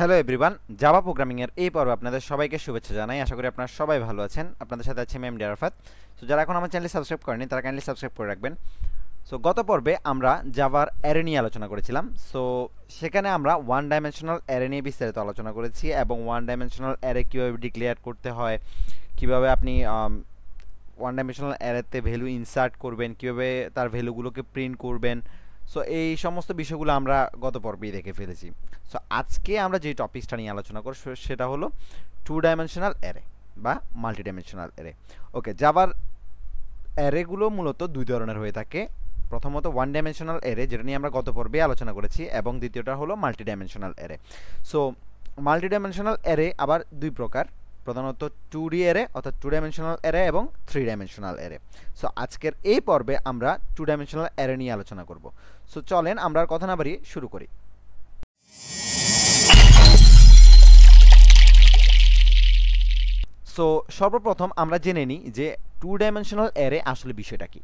Hello everyone Java প্রোগ্রামিংয়ের এই পর্বে আপনাদের সবাইকে শুভেচ্ছা জানাই। আশা করি আপনারা সবাই ভালো আছেন। আপনাদের সাথে আছে মেম ডিয়ারফাত সো যারা এখন আমার চ্যানেল সাবস্ক্রাইব করেনি তারা কাইন্ডলি সাবস্ক্রাইব করে রাখবেন। সো গত পর্বে আমরা জাভার অ্যারে নিয়ে আলোচনা করেছিলাম। সো সেখানে আমরা ওয়ান ডাইমেনশনাল অ্যারে নিয়ে বিস্তারিত আলোচনা করেছি এবং ওয়ান ডাইমেনশনাল অ্যারে কীভাবে ডিক্লেয়ার করতে হয়, কীভাবে আপনি ওয়ান ডাইমেনশনাল অ্যারেতে ভ্যালু ইনসার্ট করবেন, কীভাবে তার ভ্যালুগুলোকে প্রিন্ট করবেন সো এই সমস্ত বিষয়গুলো আমরা গত পর্বেই দেখে ফেলেছি। সো আজকে আমরা যে টপিকসটা নিয়ে আলোচনা করব সেটা হলো টু ডাইমেনশনাল অ্যারে বা মাল্টি ডাইমেনশনাল অ্যারে ওকে যাবার অ্যারেগুলো মূলত দুই ধরনের হয়ে থাকে। প্রথমত ওয়ান ডাইমেনশনাল অ্যারে যেটা নিয়ে আমরা গত পর্বে আলোচনা করেছি, এবং দ্বিতীয়টা হলো multi dimensional array so multi dimensional array আবার দুই প্রকার। প্রধানত টু ডি অ্যারে অর্থাৎ টু ডাইমেনশনাল অ্যারে এবং থ্রি ডাইমেনশনাল অ্যারে সো আজকের এই পর্বে আমরা টু ডাইমেনশনাল অ্যারে নিয়ে আলোচনা করব। সো চলেন আমরা কথা না বাড়িয়ে শুরু করি। সো সর্বপ্রথম আমরা জেনে নিই যে টু ডাইমেনশনাল অ্যারে আসলে বিষয়টা কি।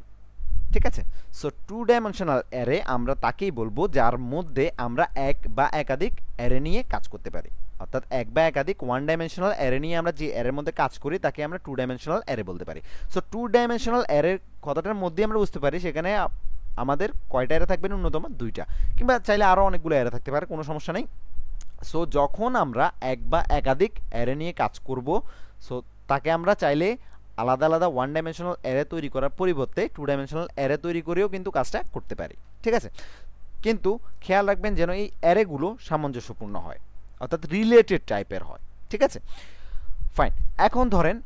ঠিক আছে? সো টু ডাইমেনশনাল অ্যারে আমরা তাকেই বলব যার মধ্যে আমরা এক বা একাধিক অ্যারে নিয়ে কাজ করতে পারি। অর্থাৎ এক বা একাধিক ওয়ান ডাইমেনশনাল অ্যারে নিয়ে আমরা যে অ্যারের মধ্যে কাজ করি, তাকে আমরা টু ডাইমেনশনাল অ্যারে বলতে পারি। সো টু ডাইমেনশনাল অ্যারের কথাটার মধ্যে আমরা বুঝতে পারি, সেখানে আমাদের কয়টা অ্যারে থাকবে ন্যূনতম দুইটা। কিংবা চাইলে আরও অনেকগুলো অ্যারে থাকতে পারে, কোনো সমস্যা নেই। সো যখন আমরা এক বা একাধিক অ্যারে নিয়ে কাজ করব সো তাকে আমরা চাইলে আলাদা আলাদা ওয়ান ডাইমেনশনাল অ্যারে তৈরি করার পরিবর্তে টু ডাইমেনশনাল অ্যারে তৈরি করেও কিন্তু কাজটা করতে পারি। ঠিক আছে? কিন্তু খেয়াল রাখবেন যেন এই অ্যারেগুলো সামঞ্জস্যপূর্ণ হয়। অর্থাৎ রিলেটেড টাইপের হয়, ঠিক আছে? ফাইন এখন ধরেন,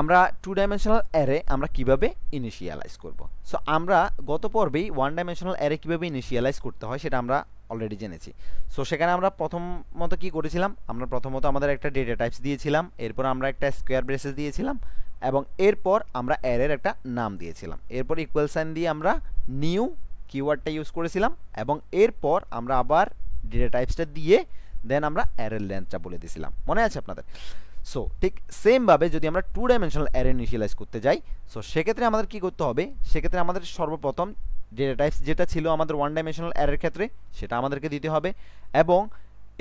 আমরা টু ডাইমেনশনাল অ্যারে আমরা কীভাবে ইনিশিয়ালাইজ করব? সো আমরা গত পর্বেই ওয়ান ডাইমেনশনাল অ্যারে কীভাবে ইনিশিয়ালাইজ করতে হয় সেটা আমরা অলরেডি জেনেছি। সো সেখানে আমরা প্রথমত কি করেছিলাম? আমরা প্রথমত আমাদের একটা ডেটা টাইপস দিয়েছিলাম, এরপর আমরা একটা স্কোয়ার ব্রেসেস দিয়েছিলাম, এবং এরপর আমরা অ্যারের একটা নাম দিয়েছিলাম। এরপর ইকুয়াল সাইন দিয়ে আমরা নিউ কিওয়ার্ডটা ইউজ করেছিলাম, এবং এরপর আমরা আবার ডেটা টাইপসটা দিয়ে দেন আমরা অ্যারের লেন্থটা বলে দিয়েছিলাম। মনে আছে আপনাদের? সো ঠিক সেমভাবে যদি আমরা টু ডাইমেনশনাল অ্যারে ইনিশিয়ালাইজ করতে যাই সো সেক্ষেত্রে আমাদের কি করতে হবে? সেক্ষেত্রে আমাদের সর্বপ্রথম ডেটা টাইপস যেটা ছিল আমাদের ওয়ান ডাইমেনশনাল অ্যারের ক্ষেত্রে, সেটা আমাদেরকে দিতে হবে এবং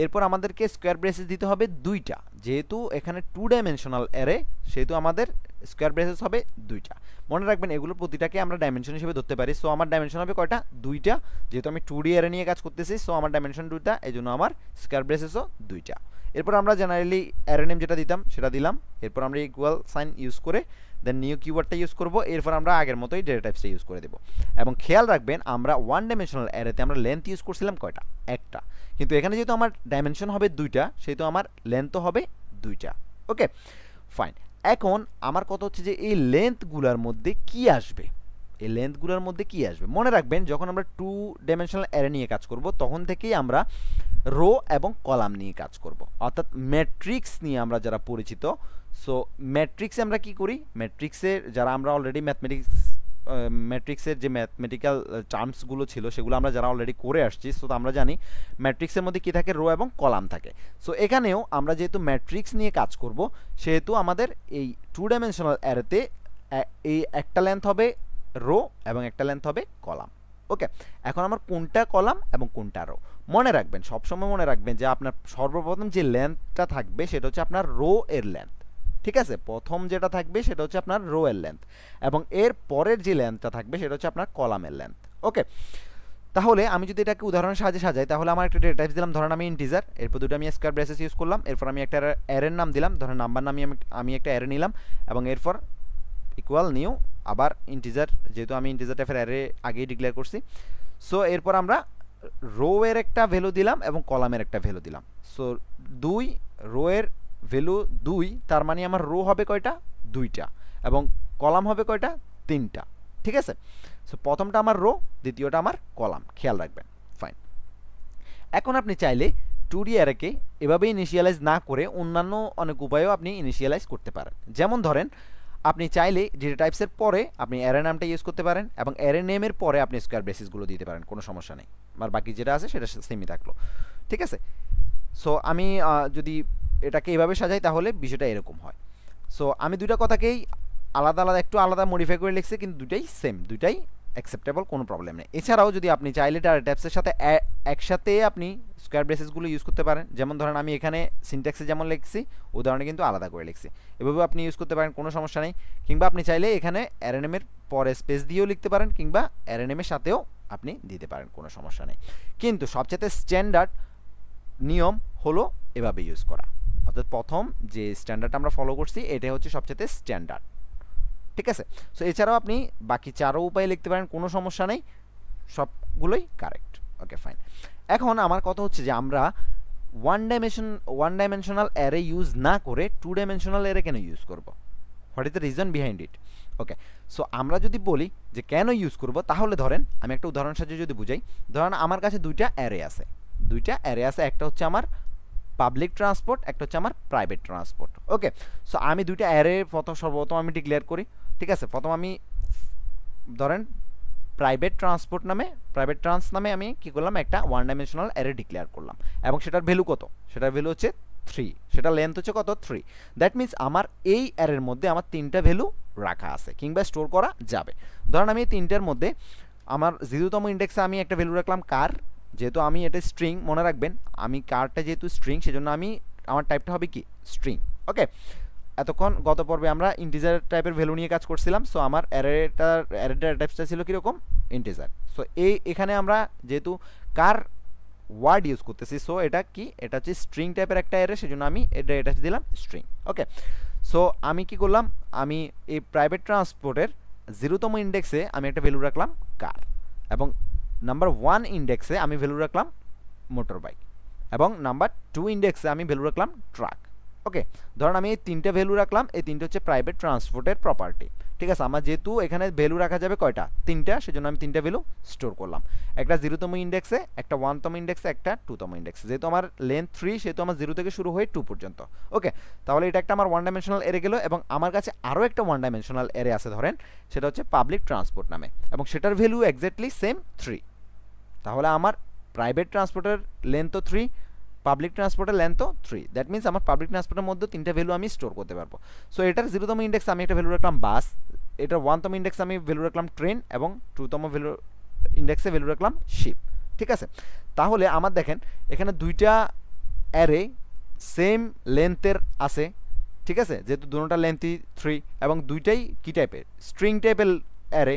এরপর আমাদেরকে স্কোয়ার ব্রেসেস দিতে হবে দুইটা। যেহেতু এখানে টু ডাইমেনশনাল অ্যারে সেহেতু আমাদের স্কোয়ার ব্রেসেস হবে দুইটা। মনে রাখবেন এগুলো প্রতিটাকে আমরা ডাইমেনশন হিসেবে ধরতে পারি। সো আমার ডাইমেনশন হবে কয়টা? দুইটা। যেহেতু আমি টু ডি অ্যারে নিয়ে কাজ করতেছি সো আমার ডাইমেনশন দুইটা এই জন্য আমার স্কোয়ার ব্রেসেসও দুইটা। এরপর আমরা জেনারেলি অ্যারে নেম যেটা দিতাম, সেটা দিলাম। এরপর আমরা ইকুয়াল সাইন ইউজ করে দেন নিউ কিওয়ার্ডটা ইউজ করব। এরপর আমরা আগের মতোই ডেটা টাইপসটা ইউজ করে দেবো। এবং খেয়াল রাখবেন, আমরা ওয়ান ডাইমেনশনাল অ্যারেতে আমরা লেন্থ ইউজ করছিলাম কয়টা? একটা। কিন্তু এখানে যেহেতু আমার ডাইমেনশন হবে দুইটা, সেহেতু আমার লেন্থও হবে দুইটা। ওকে ফাইন এখন আমার কথা হচ্ছে যে এই লেন্থগুলোর মধ্যে কি আসবে? এই লেন্থগুলোর মধ্যে কি আসবে? মনে রাখবেন, যখন আমরা টু ডাইমেনশনাল অ্যারে নিয়ে কাজ করব, তখন থেকেই আমরা রো এবং কলাম নিয়ে কাজ করব। অর্থাৎ ম্যাট্রিক্স নিয়ে আমরা যারা পরিচিত সো ম্যাট্রিক্সে আমরা কি করি? ম্যাট্রিক্সে যারা আমরা অলরেডি ম্যাথমেটিক্স ম্যাট্রিক্সের যে ম্যাথমেটিক্যাল টার্মসগুলো ছিল, সেগুলো আমরা যারা অলরেডি করে আসছি সো আমরা জানি ম্যাট্রিক্সের মধ্যে কী থাকে, রো এবং কলাম থাকে। সো এখানেও আমরা যেহেতু ম্যাট্রিক্স নিয়ে কাজ করব, সেহেতু আমাদের এই টু ডাইমেনশনাল অ্যারেতে এই একটা লেন্থ হবে রো এবং একটা লেন্থ হবে কলাম। ওকে এখন আমার কোনটা কলাম এবং কোনটা রো? মনে রাখবেন, সবসময় মনে রাখবেন যে আপনার সর্বপ্রথম যে লেন্থটা থাকবে, সেটা হচ্ছে আপনার রো এর লেন্থ ঠিক আছে? প্রথম যেটা থাকবে সেটা হচ্ছে আপনার রো এর লেন্থ এবং এর পরের যে লেন্থটা থাকবে সেটা হচ্ছে আপনার কলামের লেন্থ ওকে তাহলে আমি যদি এটাকে উদাহরণের সাহায্যে সাজাই, তাহলে আমার একটা ডেটা টাইপস দিলাম, ধরেন আমি ইন্টিজার এরপর দুটো আমি স্কোয়ার ব্রেসেস ইউজ করলাম, এরপর আমি একটা অ্যারের নাম দিলাম, ধরেন নাম্বার নাম আমি আমি একটা অ্যারে নিলাম এবং এরপর ইকুয়াল নিউ আবার ইন্টিজার যেহেতু আমি ইন্টিজার টাইপের অ্যারে আগেই ডিক্লেয়ার করছি সো এরপর আমরা রো এর একটা ভ্যালু দিলাম এবং কলামের একটা ভ্যালু দিলাম সো দুই রো এর ভ্যালু দুই, তার মানে আমার রো হবে কয়টা? দুইটা। এবং কলাম হবে কয়টা? তিনটা। ঠিক আছে? সো প্রথমটা আমার রো, দ্বিতীয়টা আমার কলাম। খেয়াল রাখবেন। ফাইন এখন আপনি চাইলে টু ডি অ্যারেকে এভাবে ইনিশিয়ালাইজ না করে অন্যান্য অনেক উপায়েও আপনি ইনিশিয়ালাইজ করতে পারেন। যেমন ধরেন, আপনি চাইলে ডেটা টাইপসের পরে আপনি অ্যারে নামটা ইউজ করতে পারেন এবং অ্যারে নেমের পরে আপনি স্কোয়ার বেসিসগুলো দিতে পারেন। কোনো সমস্যা নেই। আর বাকি যেটা আছে সেটা সেমই থাকল। ঠিক আছে? সো আমি যদি এটাকে এভাবে সাজাই তাহলে বিষয়টা এরকম হয়। সো আমি দুইটা কথাকেই আলাদা আলাদা, একটু আলাদা মডিফাই করে লিখছি, কিন্তু দুটাই সেম দুটাই অ্যাকসেপ্টেবল কোনো প্রবলেম নেই। এছাড়াও যদি আপনি চাইলে ডাটা ট্যাপসের সাথে একসাথে আপনি স্কোয়ার ব্রেসেসগুলো ইউজ করতে পারেন। যেমন ধরেন আমি এখানে সিনট্যাক্সে যেমন লিখছি, উদাহরণে কিন্তু আলাদা করে লিখছি। এভাবে আপনি ইউজ করতে পারেন, কোনো সমস্যা নেই। কিংবা আপনি চাইলে এখানে অ্যারেনেমের পরে স্পেস দিয়েও লিখতে পারেন, কিংবা অ্যারেনেমের সাথেও আপনি দিতে পারেন, কোনো সমস্যা নেই। কিন্তু সবচেয়ে স্ট্যান্ডার্ড নিয়ম হলো এভাবে ইউজ করা। অর্থাৎ প্রথম যে স্ট্যান্ডার্ডটা আমরা ফলো করছি এটা হচ্ছে সবচেয়ে স্ট্যান্ডার্ড ঠিক আছে? সো এছাড়াও আপনি বাকি চারও উপায়ে লিখতে পারেন, কোনো সমস্যা নেই, সবগুলোই কারেক্ট ওকে ফাইন এখন আমার কথা হচ্ছে যে আমরা one dimension one dimensional array use না করে টু ডাইমেনশনাল অ্যারে কেন ইউজ করব? What is the reason behind it okay so আমরা যদি বলি যে কেন ইউজ করব, তাহলে ধরেন, আমি একটা উদাহরণ সাহায্যে যদি বুঝাই, ধরেন আমার কাছে দুইটা অ্যারে আছে। দুইটা অ্যারে আছে, একটা হচ্ছে আমার পাবলিক ট্রান্সপোর্ট একটা হচ্ছে আমার প্রাইভেট ট্রান্সপোর্ট ওকে সো আমি দুইটা অ্যারে প্রথম, সর্বপ্রথম আমি ডিক্লেয়ার করি, ঠিক আছে? প্রথম আমি ধরেন প্রাইভেট ট্রান্সপোর্ট নামে প্রাইভেট ট্রান্স নামে আমি কি করলাম? একটা ওয়ান ডাইমেনশনাল অ্যারে ডিক্লেয়ার করলাম। এবং সেটার ভ্যালু কত? সেটার ভ্যালু হচ্ছে থ্রি সেটা লেন্থ হচ্ছে কত? থ্রি দ্যাট মিনস আমার এই অ্যারের মধ্যে আমার তিনটা ভ্যালু রাখা আছে, কিংবা স্টোর করা যাবে। ধরেন আমি এই তিনটার মধ্যে আমার জিরোতম ইন্ডেক্সে আমি একটা ভ্যালু রাখলাম কার? যেহেতু আমি এটা স্ট্রিং মনে রাখবেন, আমি কারটা যেহেতু স্ট্রিং সেজন্য আমি, আমার টাইপটা হবে কি? স্ট্রিং ওকে এতক্ষণ গত পর্বে আমরা ইন্টিজার টাইপের ভ্যালু নিয়ে কাজ করছিলাম সো আমার অ্যারেটার অ্যারেটার টাইপসটা ছিল কীরকম? ইন্টিজার সো এই, এখানে আমরা যেহেতু কার ওয়ার্ড ইউজ করতেছি সো এটা কি? এটা হচ্ছে স্ট্রিং টাইপের একটা অ্যারে সেজন্য আমি এটা এটা দিলাম স্ট্রিং ওকে সো আমি কি করলাম? আমি এই প্রাইভেট ট্রান্সপোর্টের জিরোতম ইন্ডেক্সে আমি একটা ভ্যালু রাখলাম কার, এবং নাম্বার ওয়ান ইন্ডেক্সে আমি ভ্যালু রাখলাম মোটর বাইক এবং নাম্বার টু ইন্ডেক্সে আমি ভ্যালু রাখলাম ট্রাক ওকে ধরুন আমি এই তিনটে ভ্যালু রাখলাম, এই তিনটে হচ্ছে প্রাইভেট ট্রান্সপোর্টের প্রপার্টি ঠিক আছে? আমার যেহেতু এখানে ভ্যালু রাখা যাবে কয়টা? তিনটা, সেজন্য আমি তিনটা ভ্যালু স্টোর করলাম। একটা জিরোতম ইন্ডেক্সে একটা ওয়ানতম ইন্ডেক্সে একটা টুতম ইন্ডেক্সে যেহেতু আমার লেন্থ থ্রি সেহেতু আমার জিরো থেকে শুরু হয়ে টু পর্যন্ত। ওকে তাহলে এটা একটা আমার ওয়ান ডাইমেনশনাল এরে গেলো এবং আমার কাছে আরও একটা ওয়ান ডাইমেনশনাল এরে আছে ধরেন, সেটা হচ্ছে পাবলিক ট্রান্সপোর্ট নামে এবং সেটার ভ্যালু এক্স্যাক্টলি সেম থ্রি তাহলে আমার প্রাইভেট ট্রান্সপোর্টের লেন্থও থ্রি পাবলিক ট্রান্সপোর্টের লেন্থও থ্রি দ্যাট মিনস আমার পাবলিক ট্রান্সপোর্টের মধ্যে তিনটা ভ্যালু আমি স্টোর করতে পারব। সো এটার জিরোতম ইন্ডেক্স আমি একটা ভ্যালু রাখলাম বাস এটার ওয়ানতম ইন্ডেক্স আমি ভ্যালু রাখলাম ট্রেন এবং টুতম ভ্যালু ইন্ডেক্সে ভ্যালু রাখলাম শিপ ঠিক আছে? তাহলে আমার দেখেন, এখানে দুইটা অ্যারে সেম লেন্থের আছে। ঠিক আছে? যেহেতু দুটোটা লেন্থই থ্রি এবং দুইটাই কী টাইপের স্ট্রিং টাইপের অ্যারে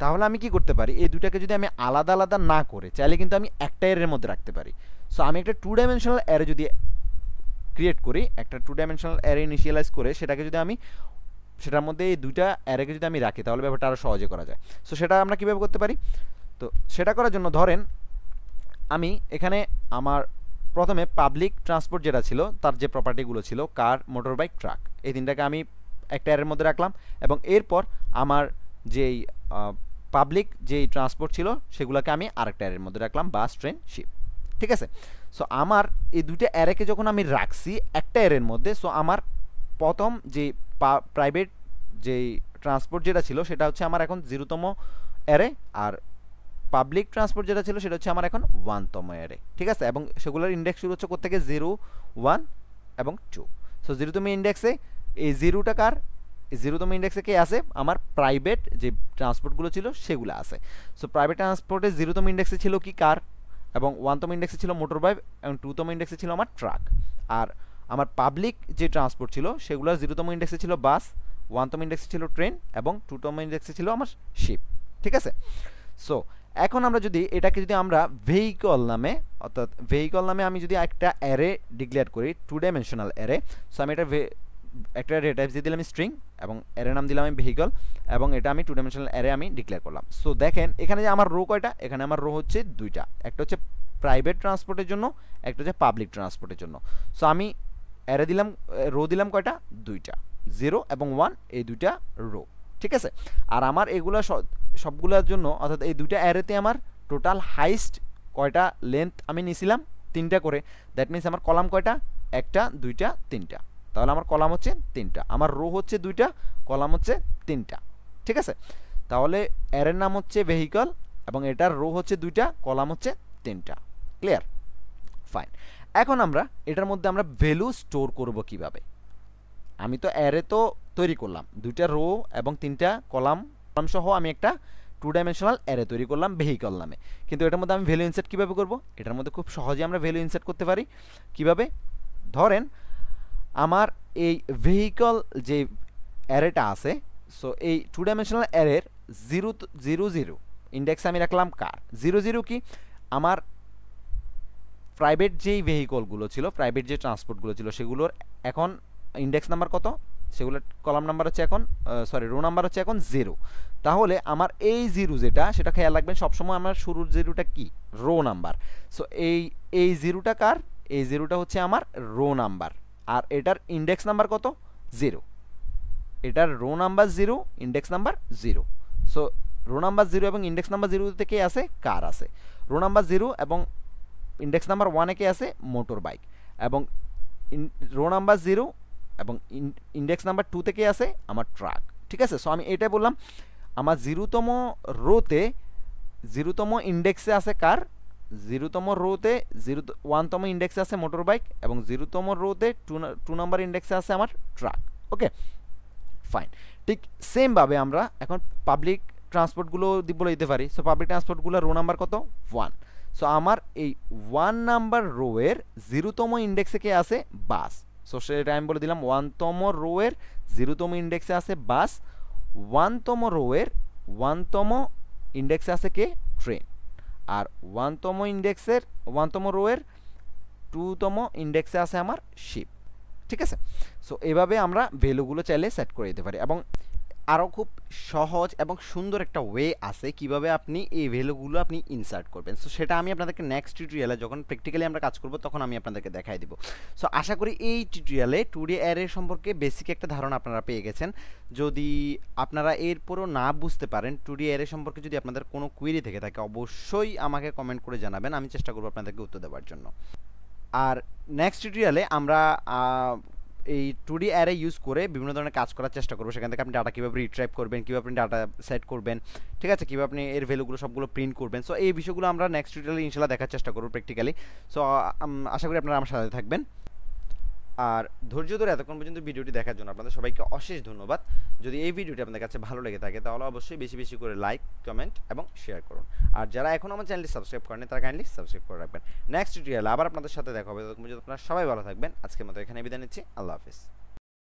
তাহলে আমি কি করতে পারি? এই দুটাকে যদি আমি আলাদা আলাদা না করে, চাইলে কিন্তু আমি একটা এর মধ্যে রাখতে পারি। সো আমি একটা টু ডাইমেনশনাল অ্যারে যদি ক্রিয়েট করি, একটা টু ডাইমেনশনাল অ্যারে ইনিশিয়ালাইজ করে সেটাকে যদি আমি, সেটার মধ্যে এই দুইটা অ্যারেকে যদি আমি রাখি, তাহলে ব্যাপারটা আরও সহজে করা যায়। সো সেটা আমরা কীভাবে করতে পারি? তো সেটা করার জন্য ধরেন, আমি এখানে আমার প্রথমে পাবলিক ট্রান্সপোর্ট যেটা ছিল, তার যে প্রপার্টিগুলো ছিল কার মোটর বাইক ট্রাক এই তিনটাকে আমি একটা অ্যারের মধ্যে রাখলাম এবং এরপর আমার যেই পাবলিক যেই ট্রান্সপোর্ট ছিল, সেগুলোকে আমি আরেকটা অ্যারের মধ্যে রাখলাম বাস ট্রেন শিপ ঠিক আছে? সো আমার এই দুইটা অ্যারেকে যখন আমি রাখছি, একটা অ্যারের মধ্যে সো আমার প্রথম যে প্রাইভেট যেই ট্রান্সপোর্ট যেটা ছিল, সেটা হচ্ছে আমার এখন জিরোতম অ্যারে আর পাবলিক ট্রান্সপোর্ট যেটা ছিল, সেটা হচ্ছে আমার এখন ওয়ানতম অ্যারে ঠিক আছে? এবং সেগুলোর ইন্ডেক্স শুরু হচ্ছে কোথেকে জিরো ওয়ান এবং টু সো জিরোতম ইন্ডেক্সে এই জিরোটা কার? জিরোতম ইন্ডেক্সে কে আছে? আমার প্রাইভেট যে ট্রান্সপোর্টগুলো ছিল, সেগুলো আছে। সো প্রাইভেট ট্রান্সপোর্টে জিরোতম ইন্ডেক্সে ছিল কি কার এবং ওয়ানতম ইন্ডেক্সে ছিল মোটর বাইক এবং টুতম ইন্ডেক্সে ছিল আমার ট্রাক আর আমার পাবলিক যে ট্রান্সপোর্ট ছিল, সেগুলো জিরোতম ইন্ডেক্সে ছিল বাস ওয়ানতম ইন্ডেক্সে ছিল ট্রেন এবং টুতম ইন্ডেক্সে ছিল আমার শিপ ঠিক আছে? সো এখন আমরা যদি এটাকে যদি আমরা ভেহিকল নামে, অর্থাৎ ভেহিকল নামে আমি যদি একটা অ্যারে ডিক্লেয়ার করি টু ডাইমেনশনাল অ্যারে সো আমি এটা একটা ডেটা টাইপ দিয়ে দিলাম স্ট্রিং এবং অ্যারে নাম দিলাম আমি ভেহিকল এবং এটা আমি টু ডাইমেনশনাল অ্যারে আমি ডিক্লেয়ার করলাম। সো দেখেন, এখানে যে আমার রো কয়টা? এখানে আমার রো হচ্ছে দুইটা। একটা হচ্ছে প্রাইভেট ট্রান্সপোর্টের জন্য, একটা হচ্ছে পাবলিক ট্রান্সপোর্টের জন্য। সো আমি অ্যারে দিলাম রো দিলাম কয়টা? দুইটা। জিরো এবং ওয়ান এই দুইটা রো ঠিক আছে? আর আমার এগুলো সবগুলোর জন্য, অর্থাৎ এই দুইটা অ্যারেতে আমার টোটাল হাইস্ট কয়টা লেন্থ আমি নিছিলাম তিনটা করে। দ্যাট মিনস আমার কলাম কয়টা? একটা, দুইটা, তিনটা। তাহলে আমার কলাম হচ্ছে তিনটা। আমার রো হচ্ছে দুইটা, কলাম হচ্ছে তিনটা। ঠিক আছে? তাহলে অ্যারের নাম হচ্ছে ভেহিকল এবং এটার রো হচ্ছে দুইটা, কলাম হচ্ছে তিনটা। ক্লিয়ার ফাইন এখন আমরা এটার মধ্যে আমরা ভ্যালু স্টোর করব কীভাবে? আমি তো অ্যারে তো তৈরি করলাম। দুইটা রো এবং তিনটা কলাম কলাম সহ আমি একটা টু ডাইমেনশনাল অ্যারে তৈরি করলাম ভেহিকল নামে। কিন্তু এটার মধ্যে আমি ভ্যালু ইনসেট কীভাবে করব? এটার মধ্যে খুব সহজে আমরা ভ্যালু ইনসেট করতে পারি। কীভাবে? ধরেন আমার এই ভেহিকল যে অ্যারেটা আছে সো এই টু ডাইমেনশনাল অ্যারের জিরো জিরো জিরো ইন্ডেক্স আমি রাখলাম কার? জিরো জিরো কি? আমার প্রাইভেট যেই ভেহিকলগুলো ছিল প্রাইভেট যে ট্রান্সপোর্টগুলো ছিল, সেগুলোর এখন ইন্ডেক্স নাম্বার কত? সেগুলোর কলাম নাম্বার হচ্ছে এখন সরি রো নাম্বার হচ্ছে এখন জিরো তাহলে আমার এই জিরো যেটা, সেটা খেয়াল রাখবেন, সবসময় আমার শুরুর জিরোটা কি? রো নাম্বার সো এই এই জিরোটা কার? এই জিরোটা হচ্ছে আমার রো নাম্বার আর এটার ইন্ডেক্স নাম্বার কত? জিরো এটার row number zero index number zero so row number zero এবং ইন্ডেক্স নাম্বার জিরো থেকে আছে? কার আছে? রো নাম্বার জিরো এবং ইন্ডেক্স নাম্বার ওয়ানে কে আছে? মোটর বাইক এবং রো নাম্বার জিরো এবং ইন্ডেক্স নাম্বার টু থেকে আছে? আমার ট্রাক ঠিক আছে? সো আমি এটাই বললাম, আমার জিরোতম রোতে জিরোতম ইন্ডেক্সে আছে কার? জিরোতম রোতে জিরো ওয়ানতম ইন্ডেক্সে আছে মোটর বাইক এবং জিরোতম রোতে টু টু নাম্বার ইন্ডেক্সে আছে আমার ট্রাক ওকে ফাইন ঠিক সেমভাবে আমরা এখন পাবলিক ট্রান্সপোর্টগুলো বলে দিতে পারি। সো পাবলিক ট্রান্সপোর্টগুলো রো নাম্বার কত? ওয়ান সো আমার এই ওয়ান নাম্বার রোয়ের জিরোতম ইন্ডেক্সে কে আছে? বাস সো সেটা আমি বলে দিলাম, ওয়ানতম রোয়ের জিরোতম ইন্ডেক্সে আছে বাস ওয়ানতম রোয়ের ওয়ানতম ইন্ডেক্সে আছে কে? ট্রেন আর ওয়ানতম ইন্ডেক্সের ওয়ানতম রোয়ের টুতম ইন্ডেক্সে আছে আমার শিপ ঠিক আছে? সো এভাবে আমরা ভ্যালুগুলো চাইলে সেট করে দিতে পারি এবং আরও খুব সহজ এবং সুন্দর একটা ওয়ে আছে কীভাবে আপনি এই ভ্যালুগুলো আপনি ইনসার্ট করবেন। সো সেটা আমি আপনাদেরকে নেক্সট টিউটোরিয়ালে যখন প্র্যাকটিক্যালি আমরা কাজ করব, তখন আমি আপনাদেরকে দেখাই দিব। সো আশা করি এই টিউটোরিয়ালে টু ডি অ্যারে সম্পর্কে বেসিক একটা ধারণা আপনারা পেয়ে গেছেন। যদি আপনারা এরপরও না বুঝতে পারেন টু ডি অ্যারে সম্পর্কে যদি আপনাদের কোনো কুইরি থেকে থাকে, অবশ্যই আমাকে কমেন্ট করে জানাবেন। আমি চেষ্টা করব আপনাদেরকে উত্তর দেওয়ার জন্য। আর নেক্সট টিউটোরিয়ালে আমরা এই টুডি অ্যারে ইউজ করে বিভিন্ন ধরনের কাজ করার চেষ্টা করব। সেখান থেকে আপনি ডাটা কীভাবে রিট্রাইভ করবেন, কীভাবে আপনি ডাটা সেট করবেন, ঠিক আছে? কীভাবে আপনি এর ভ্যালুগুলো সবগুলো প্রিন্ট করবেন। সো এই বিষয়গুলো আমরা নেক্সট টিউটোরিয়ালে ইনশাল্লাহ দেখার চেষ্টা করব প্র্যাকটিক্যালি সো আশা করি আপনারা আমার সাথে থাকবেন। আর ধৈর্য ধরে এতক্ষণ পর্যন্ত ভিডিওটি দেখার জন্য আপনাদের সবাইকে অশেষ ধন্যবাদ। যদি এই ভিডিওটি আপনাদের কাছে ভালো লেগে থাকে, তাহলে অবশ্যই বেশি বেশি করে লাইক, কমেন্ট এবং শেয়ার করুন। আর যারা এখন আমার চ্যানেলটি সাবস্ক্রাইব করেন তারা কাইন্ডলি সাবস্ক্রাইব করে রাখবেন। নেক্সট টিউটোরিয়াল আবার আপনাদের সাথে দেখা হবে। ততক্ষণ পর্যন্ত আপনারা সবাই ভালো থাকবেন। আজকের মতো এখানে বিদায় নিচ্ছি। আল্লাহ হাফিজ।